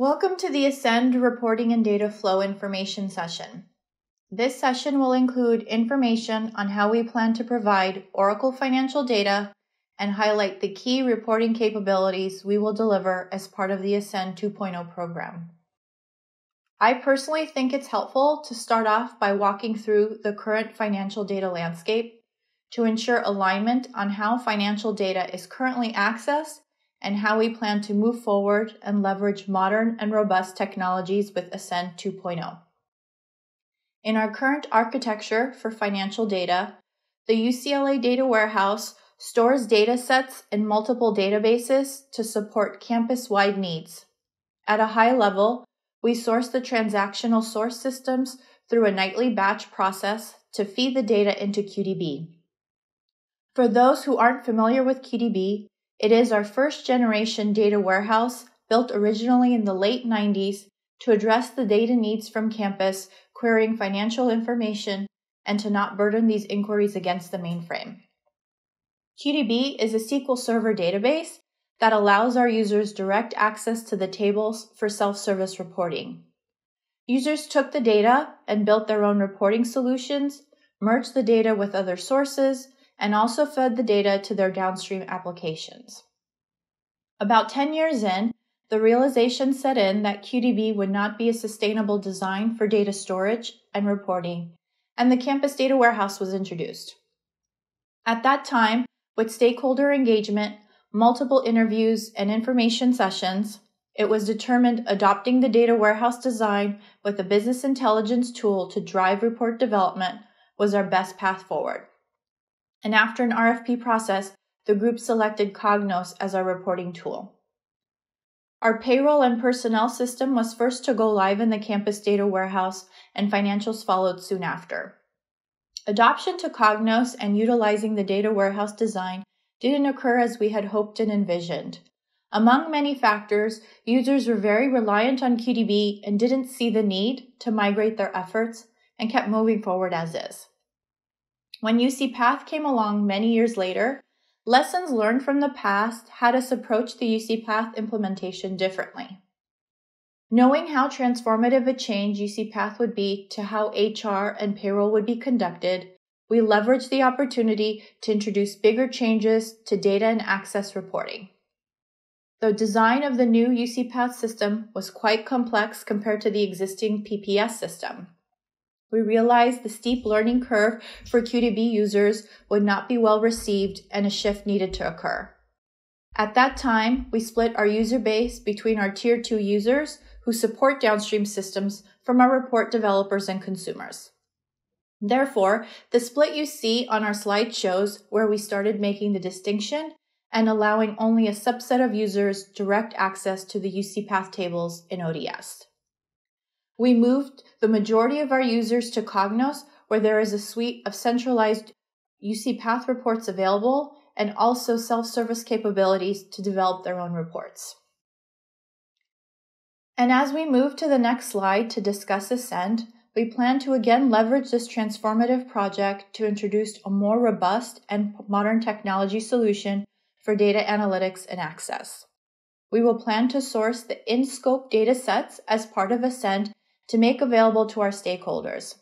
Welcome to the Ascend Reporting and Data Flow information session. This session will include information on how we plan to provide Oracle financial data and highlight the key reporting capabilities we will deliver as part of the Ascend 2.0 program. I personally think it's helpful to start off by walking through the current financial data landscape to ensure alignment on how financial data is currently accessed and how we plan to move forward and leverage modern and robust technologies with Ascend 2.0. In our current architecture for financial data, the UCLA Data Warehouse stores data sets in multiple databases to support campus wide needs. At a high level, we source the transactional source systems through a nightly batch process to feed the data into QDB. For those who aren't familiar with QDB, it is our first generation data warehouse built originally in the late 90s to address the data needs from campus querying financial information and to not burden these inquiries against the mainframe. QDB is a SQL Server database that allows our users direct access to the tables for self-service reporting. Users took the data and built their own reporting solutions, merged the data with other sources, and also fed the data to their downstream applications. About 10 years in, the realization set in that QDB would not be a sustainable design for data storage and reporting, and the Campus Data Warehouse was introduced. At that time, with stakeholder engagement, multiple interviews, and information sessions, it was determined adopting the data warehouse design with a business intelligence tool to drive report development was our best path forward and after an RFP process, the group selected Cognos as our reporting tool. Our payroll and personnel system was first to go live in the campus data warehouse, and financials followed soon after. Adoption to Cognos and utilizing the data warehouse design didn't occur as we had hoped and envisioned. Among many factors, users were very reliant on QDB and didn't see the need to migrate their efforts and kept moving forward as is. When UCPath came along many years later, lessons learned from the past had us approach the UCPath implementation differently. Knowing how transformative a change UCPath would be to how HR and payroll would be conducted, we leveraged the opportunity to introduce bigger changes to data and access reporting. The design of the new UCPath system was quite complex compared to the existing PPS system. We realized the steep learning curve for QDB users would not be well received and a shift needed to occur. At that time, we split our user base between our Tier 2 users who support downstream systems from our report developers and consumers. Therefore, the split you see on our slide shows where we started making the distinction and allowing only a subset of users direct access to the UCPath tables in ODS. We moved the majority of our users to Cognos, where there is a suite of centralized UC Path reports available and also self-service capabilities to develop their own reports. And as we move to the next slide to discuss Ascend, we plan to again leverage this transformative project to introduce a more robust and modern technology solution for data analytics and access. We will plan to source the in-scope data sets as part of Ascend to make available to our stakeholders.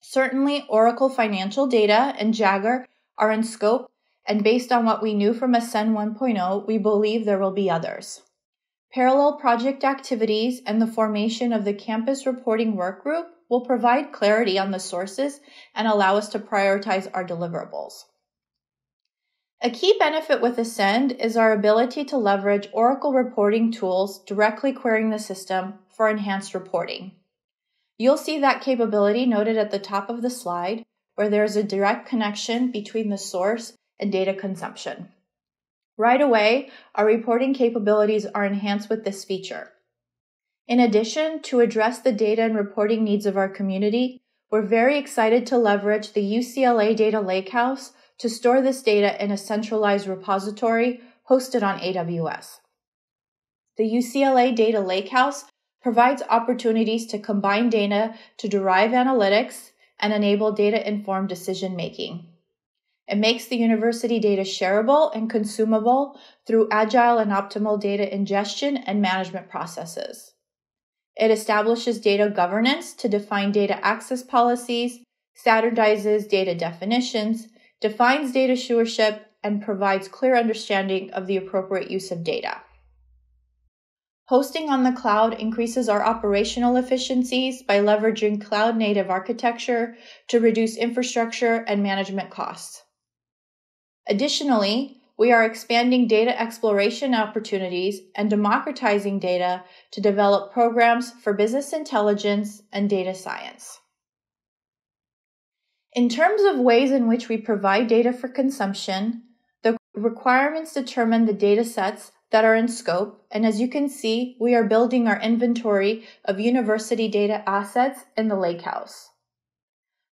Certainly, Oracle financial data and Jaggaer are in scope, and based on what we knew from Ascend 1.0, we believe there will be others. Parallel project activities and the formation of the campus reporting work group will provide clarity on the sources and allow us to prioritize our deliverables. A key benefit with Ascend is our ability to leverage Oracle reporting tools directly querying the system for enhanced reporting. You'll see that capability noted at the top of the slide where there is a direct connection between the source and data consumption. Right away, our reporting capabilities are enhanced with this feature. In addition, to address the data and reporting needs of our community, we're very excited to leverage the UCLA Data Lakehouse to store this data in a centralized repository hosted on AWS. The UCLA Data Lakehouse provides opportunities to combine data to derive analytics and enable data informed decision making. It makes the university data shareable and consumable through agile and optimal data ingestion and management processes. It establishes data governance to define data access policies, standardizes data definitions, defines data stewardship, and provides clear understanding of the appropriate use of data. Hosting on the cloud increases our operational efficiencies by leveraging cloud native architecture to reduce infrastructure and management costs. Additionally, we are expanding data exploration opportunities and democratizing data to develop programs for business intelligence and data science. In terms of ways in which we provide data for consumption, the requirements determine the data sets that are in scope, and as you can see, we are building our inventory of university data assets in the Lakehouse.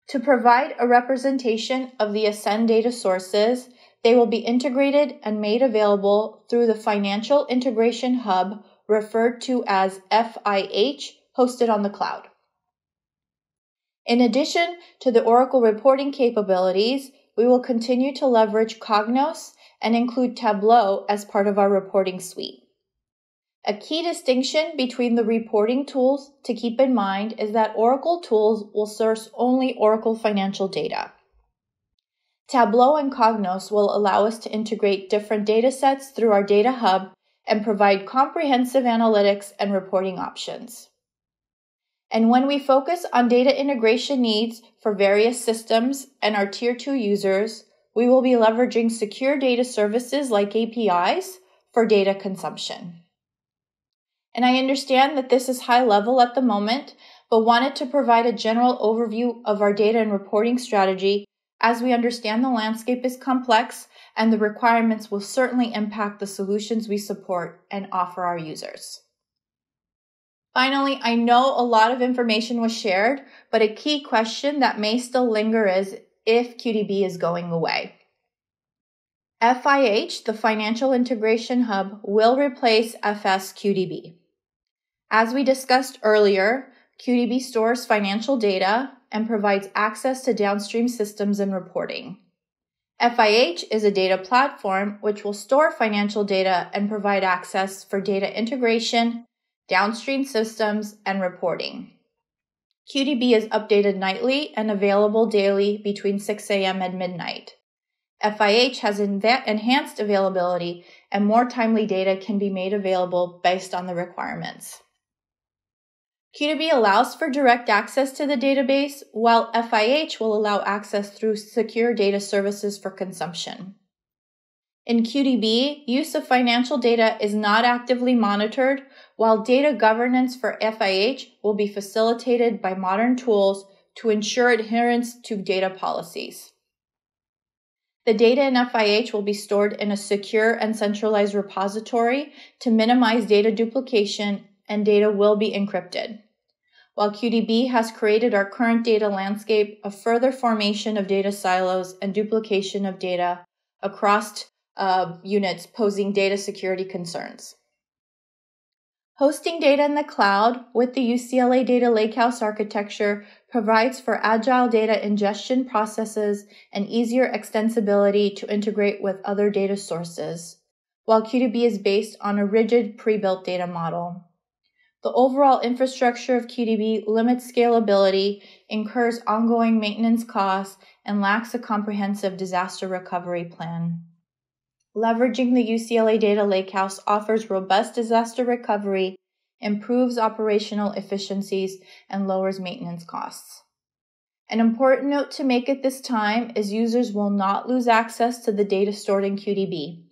To provide a representation of the Ascend data sources, they will be integrated and made available through the Financial Integration Hub, referred to as FIH, hosted on the cloud. In addition to the Oracle reporting capabilities, we will continue to leverage Cognos and include Tableau as part of our reporting suite. A key distinction between the reporting tools to keep in mind is that Oracle tools will source only Oracle financial data. Tableau and Cognos will allow us to integrate different data sets through our data hub and provide comprehensive analytics and reporting options. And when we focus on data integration needs for various systems and our tier 2 users, we will be leveraging secure data services like APIs for data consumption. And I understand that this is high level at the moment, but wanted to provide a general overview of our data and reporting strategy as we understand the landscape is complex and the requirements will certainly impact the solutions we support and offer our users. Finally, I know a lot of information was shared, but a key question that may still linger is if QDB is going away. FIH, the Financial Integration Hub, will replace FS QDB. As we discussed earlier, QDB stores financial data and provides access to downstream systems and reporting. FIH is a data platform which will store financial data and provide access for data integration, downstream systems, and reporting. QDB is updated nightly and available daily between 6 a.m. and midnight. FIH has enhanced availability and more timely data can be made available based on the requirements. QDB allows for direct access to the database, while FIH will allow access through secure data services for consumption. In QDB, use of financial data is not actively monitored, while data governance for FIH will be facilitated by modern tools to ensure adherence to data policies. The data in FIH will be stored in a secure and centralized repository to minimize data duplication, and data will be encrypted. While QDB has created our current data landscape, a further formation of data silos and duplication of data across uh, units posing data security concerns. Hosting data in the cloud with the UCLA Data Lakehouse architecture provides for agile data ingestion processes and easier extensibility to integrate with other data sources, while QDB is based on a rigid pre-built data model. The overall infrastructure of QDB limits scalability, incurs ongoing maintenance costs, and lacks a comprehensive disaster recovery plan. Leveraging the UCLA Data Lakehouse offers robust disaster recovery, improves operational efficiencies, and lowers maintenance costs. An important note to make at this time is users will not lose access to the data stored in QDB.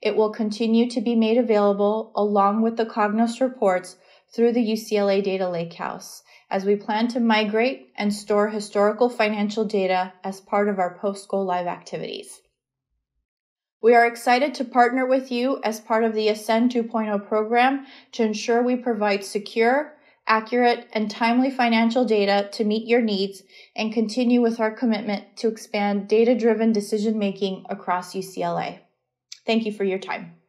It will continue to be made available along with the Cognos reports through the UCLA Data Lakehouse as we plan to migrate and store historical financial data as part of our post go live activities. We are excited to partner with you as part of the Ascend 2.0 program to ensure we provide secure, accurate, and timely financial data to meet your needs and continue with our commitment to expand data driven decision making across UCLA. Thank you for your time.